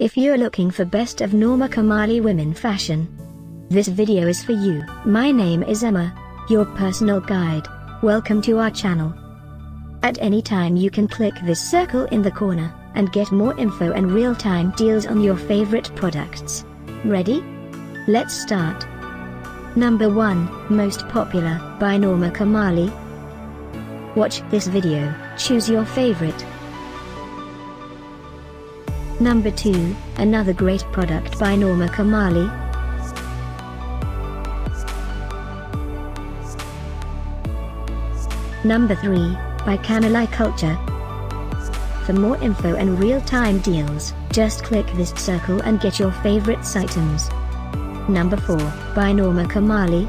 If you're looking for best of Norma Kamali women fashion, this video is for you. My name is Emma, your personal guide. Welcome to our channel. At any time you can click this circle in the corner, and get more info and real-time deals on your favorite products. Ready? Let's start. Number 1, Most Popular, by Norma Kamali. Watch this video, choose your favorite. Number 2, another great product by Norma Kamali. Number 3, by Kamalikulture. For more info and real-time deals, just click this circle and get your favorite items. Number 4, by Norma Kamali.